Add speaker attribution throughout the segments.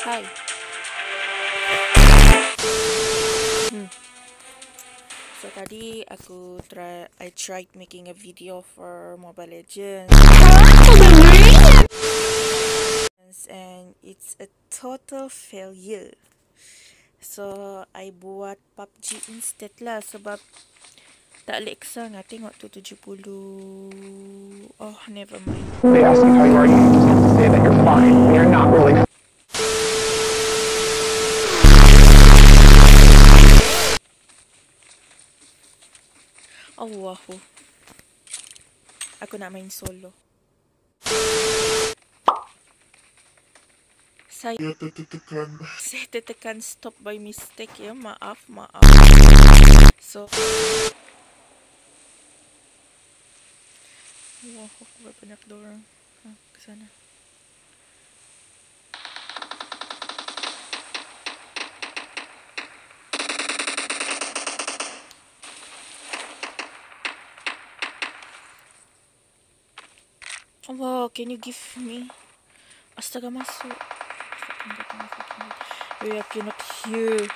Speaker 1: Hi. Hmm. So tadi aku try I tried making a video for Mobile Legends and it's a total failure. So I buat PUBG instead lah sebab tak leksa nak tengok tu 70. Oh, never mind.
Speaker 2: They ask you how you are, you just have to say that you're fine when you're not really.
Speaker 1: Allahu. Aku nak main solo. Saya
Speaker 3: Ya tertekan
Speaker 1: saya tertekan stop by mistake ya. Maaf, maaf. So Allahu Akbar banyak dorang. Ha, ke sana. Allah, can you give me? Astaga masuk. Fucking god, fucking god. Wait, I cannot hear.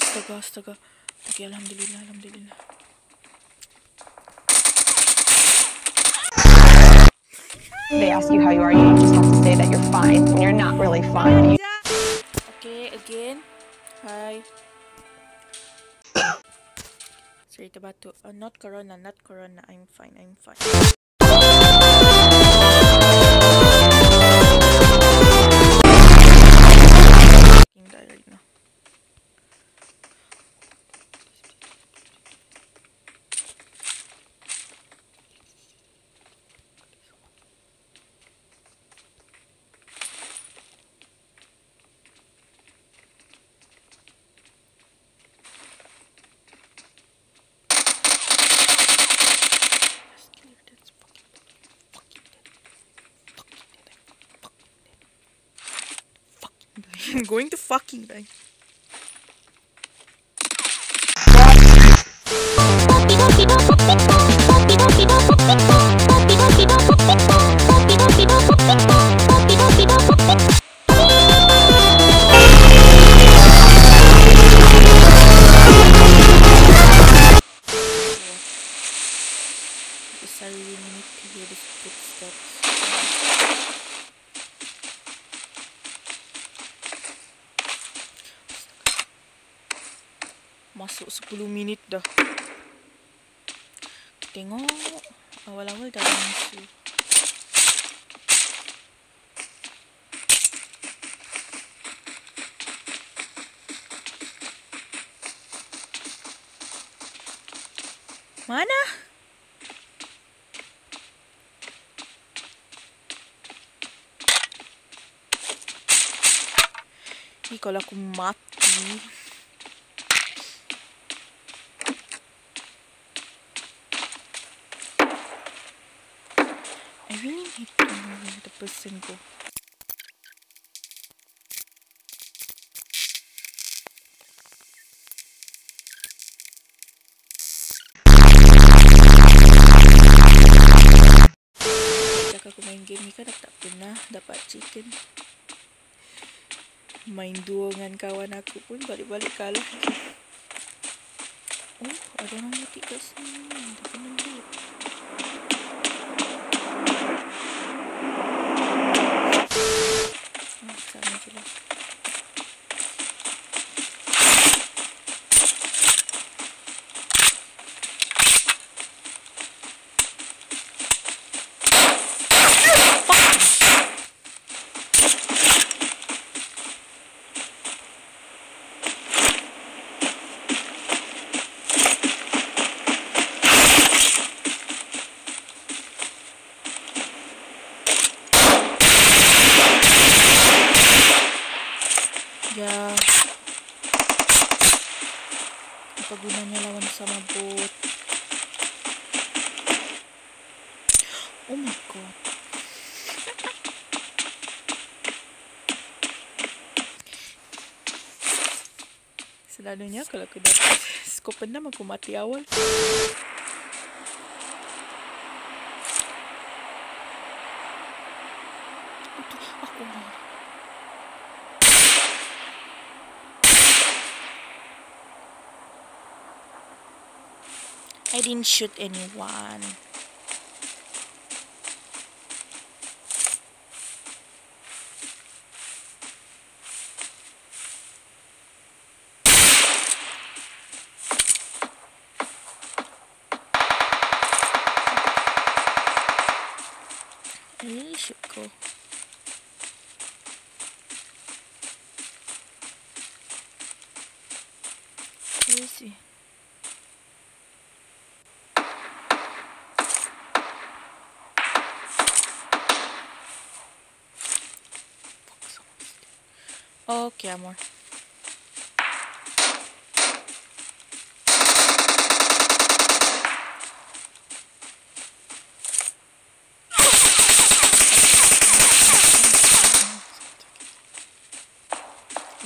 Speaker 1: Astaga, astaga. Okay, Alhamdulillah, Alhamdulillah.
Speaker 2: They ask you how you are, you just have to say that you're fine when you're not really fine.
Speaker 1: Okay, again. Hi. Sorry, terbatuk. Uh, not corona, not corona. I'm fine, I'm fine. Dead. Going to fucking die. I really need to hear footsteps. Masuk 10 minit dah. Tengok awal-awal dah musuh. Mana? Ni kalau aku mati. The person go. Aku main game ni kan aku tak pernah dapat chicken. Main duo dengan kawan aku pun balik-balik kalah. Oh, ada orang mati kat sini. Dia kena loot. слушатели. Selalunya kalau aku dapat skop 6 aku mati awal. I didn't shoot anyone. Really should go. Okay, amor.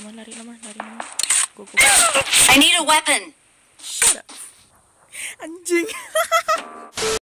Speaker 1: Come lari nama, lari nama. Go, go, go.
Speaker 3: I need a weapon.
Speaker 1: Shut up. Anjing.